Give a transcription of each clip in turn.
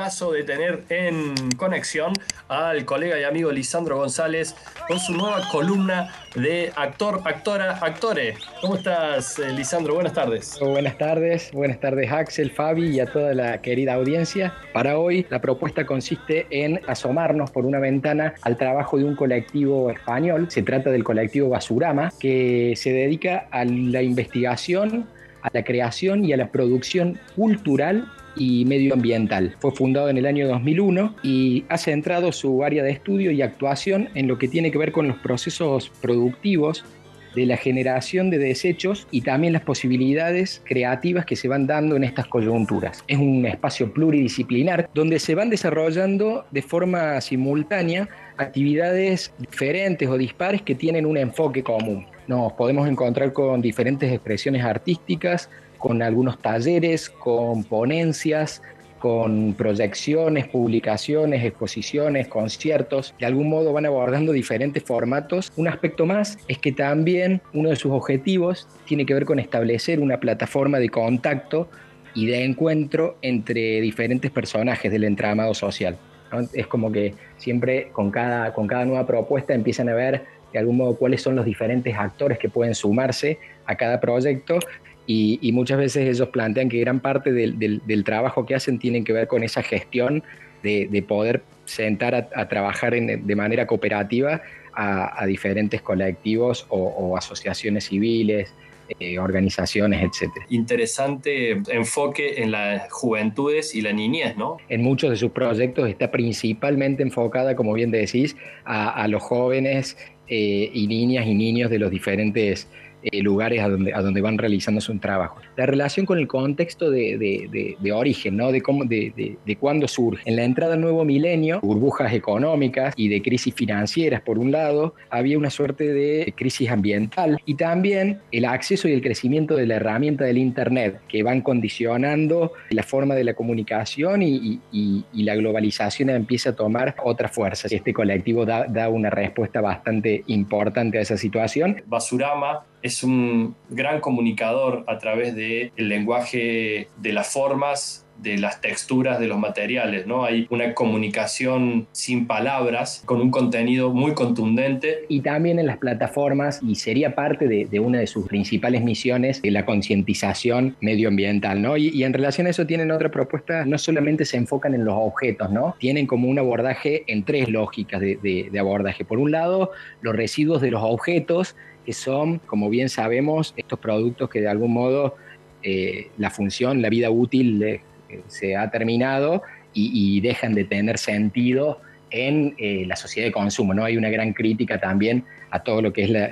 gustazo de tener en conexión al colega y amigo Lisandro González con su nueva columna de actor, actora, actore. ¿Cómo estás, eh, Lisandro? Buenas tardes. Buenas tardes, buenas tardes Axel, Fabi y a toda la querida audiencia. Para hoy la propuesta consiste en asomarnos por una ventana al trabajo de un colectivo español. Se trata del colectivo Basurama, que se dedica a la investigación a la creación y a la producción cultural y medioambiental. Fue fundado en el año 2001 y ha centrado su área de estudio y actuación en lo que tiene que ver con los procesos productivos de la generación de desechos y también las posibilidades creativas que se van dando en estas coyunturas. Es un espacio pluridisciplinar donde se van desarrollando de forma simultánea actividades diferentes o dispares que tienen un enfoque común. Nos podemos encontrar con diferentes expresiones artísticas, con algunos talleres, con ponencias, con proyecciones, publicaciones, exposiciones, conciertos, de algún modo van abordando diferentes formatos. Un aspecto más es que también uno de sus objetivos tiene que ver con establecer una plataforma de contacto y de encuentro entre diferentes personajes del entramado social. Es como que siempre con cada, con cada nueva propuesta empiezan a ver de algún modo cuáles son los diferentes actores que pueden sumarse a cada proyecto y, muchas veces ellos plantean que gran parte del, trabajo que hacen tienen que ver con esa gestión de, poder sentar a, trabajar de manera cooperativa a, diferentes colectivos o, asociaciones civiles, eh, organizaciones, etc. Interesante enfoque en las juventudes y la niñez, ¿no? En muchos de sus proyectos está principalmente enfocada, como bien decís, a, los jóvenes eh, y niñas y niños de los diferentes eh, lugares a donde, a donde van realizándose un trabajo. La relación con el contexto de, de, de, origen, ¿no? de, cómo, de, de, cuándo surge. En la entrada al nuevo milenio, burbujas económicas y de crisis financieras, por un lado, había una suerte de crisis ambiental y también el acceso y el crecimiento de la herramienta del Internet, que van condicionando la forma de la comunicación y, y, y la globalización empieza a tomar otra fuerza. Este colectivo da, da una respuesta bastante importante a esa situación. Basurama es un gran comunicador a través del lenguaje de las formas de las texturas de los materiales, ¿no? Hay una comunicación sin palabras, con un contenido muy contundente. Y también en las plataformas, y sería parte de, una de sus principales misiones, de la concientización medioambiental, ¿no? Y, en relación a eso tienen otra propuesta, no solamente se enfocan en los objetos, ¿no? Tienen como un abordaje en tres lógicas de, de abordaje. Por un lado, los residuos de los objetos, que son, como bien sabemos, estos productos que de algún modo eh, la función, la vida útil eh, se ha terminado y, dejan de tener sentido en eh, la sociedad de consumo. ¿no? Hay una gran crítica también a todo lo que es la,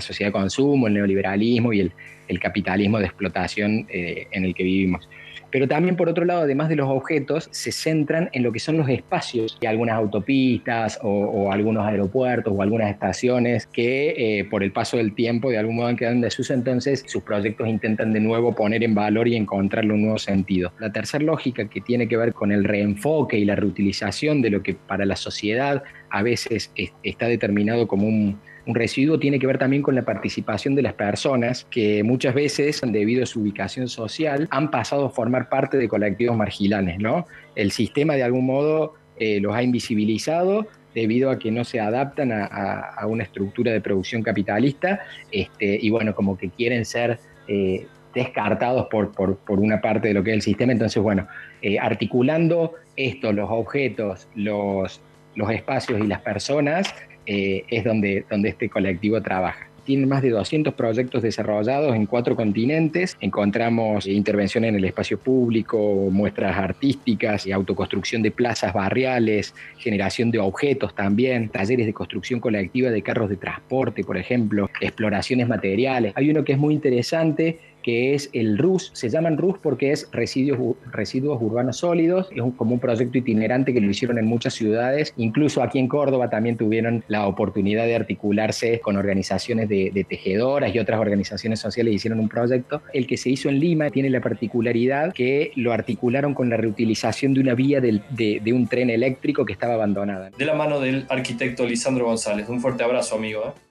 sociedad de consumo, el neoliberalismo y el, capitalismo de explotación en el que vivimos. Pero también, por otro lado, además de los objetos, se centran en lo que son los espacios y algunas autopistas o, algunos aeropuertos o algunas estaciones que eh, por el paso del tiempo de algún modo han quedado en desuso. Entonces, sus proyectos intentan de nuevo poner en valor y encontrarle un nuevo sentido. La tercera lógica que tiene que ver con el reenfoque y la reutilización de lo que para la sociedad a veces está determinado como un un residuo tiene que ver también con la participación de las personas que muchas veces, debido a su ubicación social, han pasado a formar parte de colectivos marginales. ¿no? El sistema de algún modo eh, los ha invisibilizado debido a que no se adaptan a, una estructura de producción capitalista este, y bueno, como que quieren ser eh, descartados por, por, una parte de lo que es el sistema. Entonces, bueno, eh, articulando esto, los objetos, los, los espacios y las personas, eh, es donde, donde este colectivo trabaja tiene más de 200 proyectos desarrollados en cuatro continentes. Encontramos intervención en el espacio público, muestras artísticas, autoconstrucción de plazas barriales, generación de objetos también, talleres de construcción colectiva de carros de transporte, por ejemplo, exploraciones materiales. Hay uno que es muy interesante que es el RUS. Se llaman RUS porque es residuos, residuos urbanos sólidos. Es como un proyecto itinerante que lo hicieron en muchas ciudades. Incluso aquí en Córdoba también tuvieron la oportunidad de articularse con organizaciones de, tejedoras y otras organizaciones sociales hicieron un proyecto. El que se hizo en Lima tiene la particularidad que lo articularon con la reutilización de una vía de, de un tren eléctrico que estaba abandonada. De la mano del arquitecto Lisandro González. Un fuerte abrazo, amigo. ¿eh?